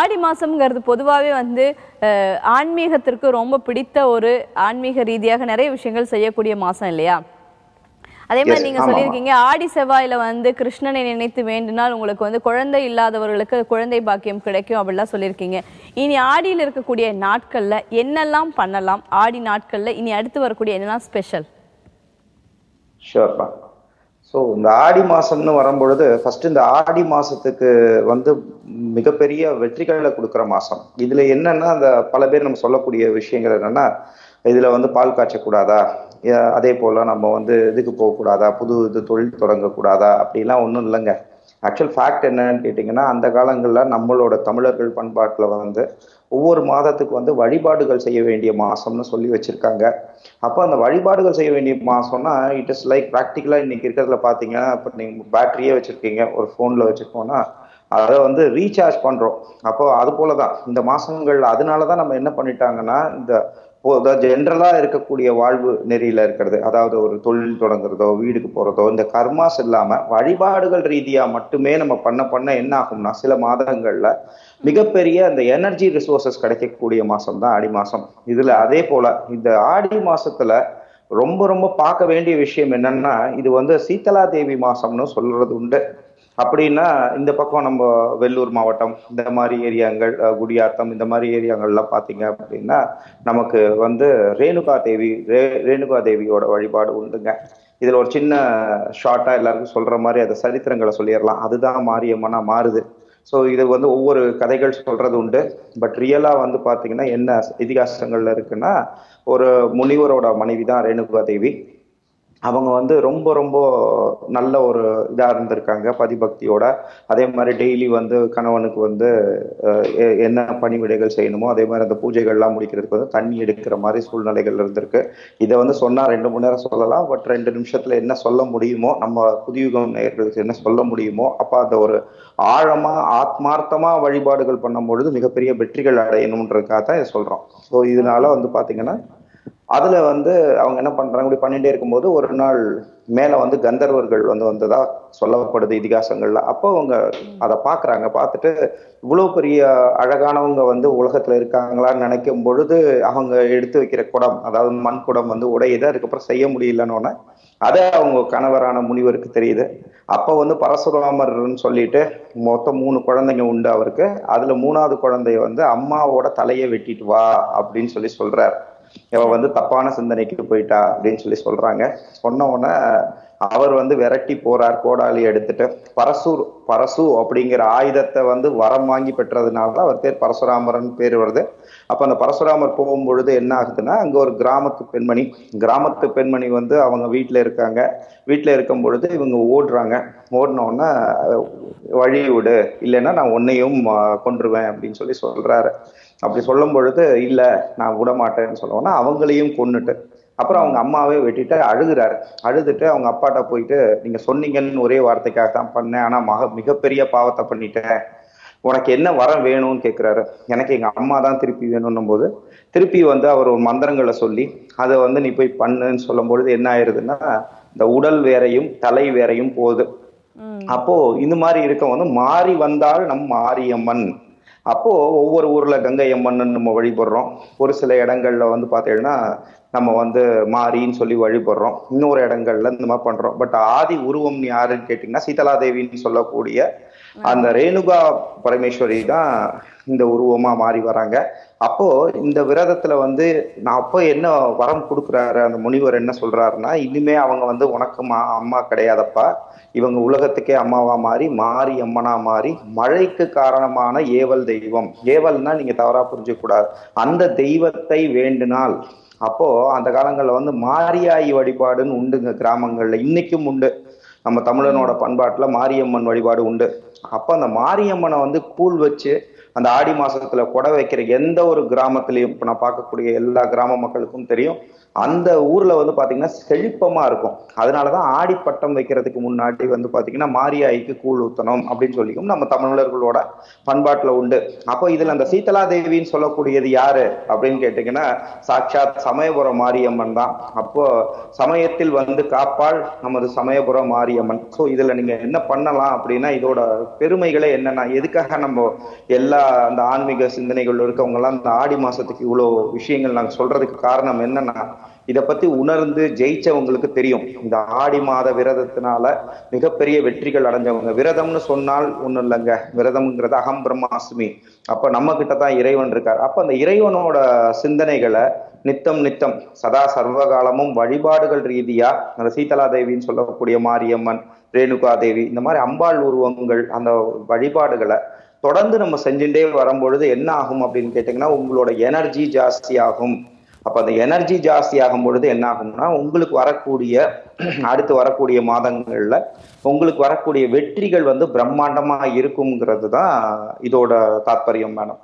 ஆடி மாசம்ங்கிறது பொதுவாகவே வந்து ஆன்மீகத்திற்கு ரொம்ப பிடித்த ஒரு ஆன்மீக ரீதியாக நிறைய விஷயங்கள் செய்யக்கூடிய மாசம் இல்லையா? அதே மாதிரி நீங்க சொல்லியிருக்கீங்க ஆடி செவ்வாயில வந்து கிருஷ்ணனை நினைத்து வேண்டினால் உங்களுக்கு வந்து குழந்தை இல்லாதவர்களுக்கு குழந்தை பாக்கியம் கிடைக்கும் அப்படிலாம் சொல்லியிருக்கீங்க. இனி ஆடியில் இருக்கக்கூடிய நாட்கள்ல என்னெல்லாம் பண்ணலாம்? ஆடி நாட்கள்ல இனி அடுத்து வரக்கூடிய என்னெல்லாம் ஸ்பெஷல் ஷூர்ப்பா ஸோ இந்த ஆடி மாசம்னு வரும்பொழுது ஃபர்ஸ்ட் இந்த ஆடி மாசத்துக்கு வந்து மிகப்பெரிய வெற்றிகளை கொடுக்குற மாசம். இதுல என்னன்னா அந்த பல பேர் நம்ம சொல்லக்கூடிய விஷயங்கள் என்னன்னா இதுல வந்து பால் காய்ச்சக்கூடாதா? அதே போல நம்ம வந்து இதுக்கு போகக்கூடாதா? புது இது தொழில் தொடங்கக்கூடாதா? அப்படிலாம் ஒன்றும் இல்லைங்க. ஆக்சுவல் ஃபேக்ட் என்னன்னு கேட்டிங்கன்னா அந்த காலங்களில் நம்மளோட தமிழர்கள் பண்பாட்டில் வந்து ஒவ்வொரு மாதத்துக்கு வந்து வழிபாடுகள் செய்ய வேண்டிய மாதம்னு சொல்லி வச்சிருக்காங்க. அப்போ அந்த வழிபாடுகள் செய்ய வேண்டிய மாதம்னா இட் இஸ் லைக் ப்ராக்டிக்கலாக இன்றைக்கி இருக்கிறதுல பார்த்தீங்கன்னா இப்போ நீங்கள் பேட்டரியே வச்சுருக்கீங்க ஒரு ஃபோனில் வச்சுருக்கோன்னா அதை வந்து ரீசார்ஜ் பண்ணுறோம் அப்போ அது போல தான் இந்த மாசங்கள் அதனால தான் நம்ம என்ன பண்ணிட்டாங்கன்னா இந்த ஜென்ரலாக இருக்கக்கூடிய வாழ்வு நெறியில இருக்கிறது. அதாவது ஒரு தொழில் தொடங்குறதோ வீடுக்கு போறதோ இந்த கர்மாஸ் இல்லாம வழிபாடுகள் ரீதியா மட்டுமே நம்ம பண்ண பண்ண என்ன ஆகும்னா சில மாதங்கள்ல மிகப்பெரிய அந்த எனர்ஜி ரிசோர்சஸ் கிடைக்கக்கூடிய மாசம் தான் ஆடி மாசம். இதுல அதே போல இந்த ஆடி மாசத்துல ரொம்ப ரொம்ப பார்க்க வேண்டிய விஷயம் என்னன்னா இது வந்து சீதலா தேவி மாசம்னு சொல்றது உண்டு. அப்படின்னா இந்த பக்கம் நம்ம வெள்ளூர் மாவட்டம் இந்த மாதிரி ஏரியாங்கள் குடியாத்தம் இந்த மாதிரி ஏரியாங்கள்லாம் பார்த்தீங்க அப்படின்னா நமக்கு வந்து ரேணுகா தேவி ரே ரேணுகா தேவியோட வழிபாடு உண்டுங்க. இதில் ஒரு சின்ன ஷார்ட்டாக எல்லாருக்கும் சொல்கிற மாதிரி அந்த சரித்திரங்களை சொல்லிடலாம். அதுதான் மாரியம்மனா மாறுது. ஸோ இது வந்து ஒவ்வொரு கதைகள் சொல்றது உண்டு. பட் ரியலாக வந்து பார்த்தீங்கன்னா என்ன இதிகாசங்கள்ல இருக்குன்னா ஒரு முனிவரோட மனைவி தான் ரேணுகா தேவி. அவங்க வந்து ரொம்ப ரொம்ப நல்ல ஒரு இதா இருந்திருக்காங்க பதிபக்தியோட. அதே மாதிரி டெய்லி வந்து கணவனுக்கு வந்து அஹ், என்ன பணிவிடைகள் செய்யணுமோ அதே மாதிரி அந்த பூஜைகள்லாம் முடிக்கிறதுக்கு வந்து தண்ணி எடுக்கிற மாதிரி சூழ்நிலைகள் இருந்திருக்கு. இதை வந்து சொன்னா ரெண்டு மணி நேரம் சொல்லலாம் பட் ரெண்டு நிமிஷத்துல என்ன சொல்ல முடியுமோ நம்ம புதியுகம் நேர்களுக்கு என்ன சொல்ல முடியுமோ அப்போ அந்த ஒரு ஆழமா ஆத்மார்த்தமா வழிபாடுகள் பண்ணும் பொழுது மிகப்பெரிய வெற்றிகள் அடையணுன்றதுக்காக தான் இதை சொல்றோம். ஸோ இதனால வந்து பார்த்தீங்கன்னா அதுல வந்து அவங்க என்ன பண்றாங்க இப்படி பண்ணிட்டே இருக்கும்போது ஒரு நாள் மேல வந்து கந்தர்வர்கள் வந்து வந்ததா சொல்லப்படுது இதிகாசங்கள்ல. அப்போ அவங்க அதை பாக்குறாங்க. பார்த்துட்டு இவ்வளவு பெரிய அழகானவங்க வந்து உலகத்துல இருக்காங்களான்னு நினைக்கும் பொழுது அவங்க எடுத்து வைக்கிற குடம் அதாவது மண் குடம் வந்து உடையுது. அதுக்கப்புறம் செய்ய முடியலன்னு அதை அவங்க கணவரான முனிவருக்கு தெரியுது. அப்போ வந்து பரசுராமர்னு சொல்லிட்டு மொத்தம் மூணு குழந்தைங்க உண்டு அவருக்கு. அதுல மூணாவது குழந்தைய வந்து அம்மாவோட தலையை வெட்டிட்டு வா அப்படின்னு சொல்லி சொல்றாரு. இவ வந்து தப்பான சிந்தனைக்கு போயிட்டா அப்படின்னு சொல்லி சொல்றாங்க. சொன்ன உடனே அவர் வந்து விரட்டி போறார் கோடாலி எடுத்துட்டு. பரசூர் பரசு அப்படிங்கிற ஆயுதத்தை வந்து வரம் வாங்கி பெற்றதுனால தான் அவர் பேர் பரசுராமரன் பேர் வருது. அப்ப அந்த பரசுராமர் போகும் பொழுது என்ன ஆகுதுன்னா அங்க ஒரு கிராமத்து பெண்மணி கிராமத்து பெண்மணி வந்து அவங்க வீட்டுல இருக்காங்க. வீட்டுல இருக்கும் பொழுது இவங்க ஓடுறாங்க. ஓடின வழி விடு. இல்லைன்னா நான் உன்னையும் கொன்றுவேன் அப்படின்னு சொல்லி சொல்றாரு. அப்படி சொல்லும் பொழுது இல்லை நான் விட மாட்டேன்னு சொல்லுவோம்னா அவங்களையும் கொன்னுட்டு. அப்புறம் அவங்க அம்மாவே வெட்டிட்டு அழுகுறாரு. அழுதுட்டு அவங்க அப்பாட்ட போயிட்டு நீங்க சொன்னீங்கன்னு ஒரே வார்த்தைக்காக தான் பண்ணேன். ஆனா மக மிகப்பெரிய பாவத்தை பண்ணிட்டேன். உனக்கு என்ன வரம் வேணும்னு கேக்குறாரு. எனக்கு எங்க அம்மா தான் திருப்பி வேணும்னும் போது திருப்பி வந்து அவர் ஒரு மந்திரங்களை சொல்லி அதை வந்து நீ போய் பண்ணுன்னு சொல்லும் பொழுது என்ன ஆயிருதுன்னா இந்த உடல் வேறையும் தலை வேறையும் போகுது. அப்போ இந்த மாதிரி இருக்க வந்து மாறி வந்தால் நம் மாரியம்மன். அப்போ ஒவ்வொரு ஊர்ல கங்கை அம்மன் நம்ம வழிபடுறோம். ஒரு சில இடங்கள்ல வந்து பார்த்தீங்கன்னா நம்ம வந்து மாரின்னு சொல்லி வழிபடுறோம். இன்னொரு இடங்கள்ல இந்த மாதிரி பண்றோம். பட் ஆதி உருவம் யாருன்னு கேட்டீங்கன்னா சீதலாதேவின்னு சொல்லக்கூடிய அந்த ரேணுகா பரமேஸ்வரி தான் இந்த உருவமா மாறி வராங்க. அப்போ இந்த விரதத்துல வந்து நான் அப்போ என்ன வரம் கொடுக்குறாரு அந்த முனிவர் என்ன சொல்றாருன்னா இனிமே அவங்க வந்து உனக்கு மா அம்மா கிடையாதப்பா. இவங்க உலகத்துக்கே அம்மாவா மாறி மாறி அம்மனா மாறி மழைக்கு காரணமான ஏவல் தெய்வம். ஏவல்னா நீங்க தவறா புரிஞ்சக்கூடாது அந்த தெய்வத்தை வேண்டினால் அப்போ அந்த காலங்கள்ல வந்து மாரியாயி வழிபாடுன்னு உண்டுங்க கிராமங்கள்ல. இன்னைக்கும் உண்டு. நம்ம தமிழனோட பண்பாட்டில் மாரியம்மன் வழிபாடு உண்டு. அப்போ அந்த மாரியம்மனை வந்து கூழ் வச்சு அந்த ஆடி மாசத்துல கொடை வைக்கிற எந்த ஒரு கிராமத்திலையும் இப்ப நான் பார்க்கக்கூடிய எல்லா கிராம மக்களுக்கும் தெரியும். அந்த ஊர்ல வந்து பாத்தீங்கன்னா செழிப்பமா இருக்கும். அதனாலதான் ஆடி பட்டம் வைக்கிறதுக்கு முன்னாடி வந்து பாத்தீங்கன்னா மாரியாய்க்கு கூழ் ஊத்தணும் அப்படின்னு சொல்லியும் நம்ம தமிழர்களோட பண்பாட்டுல உண்டு. அப்போ இதுல அந்த சீதலா தேவின்னு சொல்லக்கூடியது யாரு அப்படின்னு கேட்டீங்கன்னா சாட்சாத் சமயபுரம் மாரியம்மன் தான். அப்போ சமயத்தில் வந்து காப்பாள் நமது சமயபுரம் மாரியம்மன். ஸோ இதுல நீங்க என்ன பண்ணலாம் அப்படின்னா இதோட பெருமைகளே என்னன்னா எதுக்காக நம்ம எல்லா அந்த ஆன்மீக சிந்தனைகள் இருக்கவங்க எல்லாம் இந்த ஆடி மாசத்துக்கு இவ்வளோ விஷயங்கள் நாங்க சொல்றதுக்கு காரணம் என்னன்னா இதை பத்தி உணர்ந்து ஜெயிச்சவங்களுக்கு தெரியும். இந்த ஆடி மாத விரதத்தினால மிகப்பெரிய வெற்றிகள் அடைஞ்சவங்க. விரதம்னு சொன்னால் ஒன்றும் இல்லைங்க. விரதம்ங்கிறது அகம் பிரம்மாஸ்மி. அப்ப நம்ம கிட்ட தான் இறைவன் இருக்கார். அப்ப அந்த இறைவனோட சிந்தனைகளை நித்தம் நித்தம் சதா சர்வகாலமும் வழிபாடுகள் ரீதியா அந்த சீதலா தேவின்னு சொல்லக்கூடிய மாரியம்மன் ரேணுகா தேவி இந்த மாதிரி அம்பாள் உருவங்கள் அந்த வழிபாடுகளை தொடர்ந்து நம்ம செஞ்சுட்டே வரும்பொழுது என்ன ஆகும் அப்படின்னு கேட்டீங்கன்னா உங்களோட எனர்ஜி ஜாஸ்தி ஆகும். அப்ப அந்த எனர்ஜி ஜாஸ்தி ஆகும் பொழுது என்ன ஆகும்னா உங்களுக்கு வரக்கூடிய அடுத்து வரக்கூடிய மாதங்கள்ல உங்களுக்கு வரக்கூடிய வெற்றிகள் வந்து பிரம்மாண்டமா இருக்குங்கிறது தான் இதோட தாத்பரியம் மேடம்.